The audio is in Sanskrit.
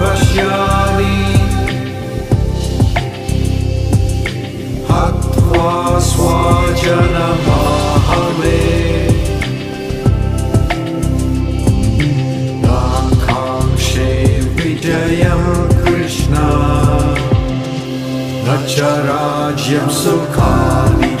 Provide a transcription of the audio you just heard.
पश्यामि हत्वा स्वाजनमाहवेकाङ्क्षे विजयं कृष्ण न च राज्यं सुखानि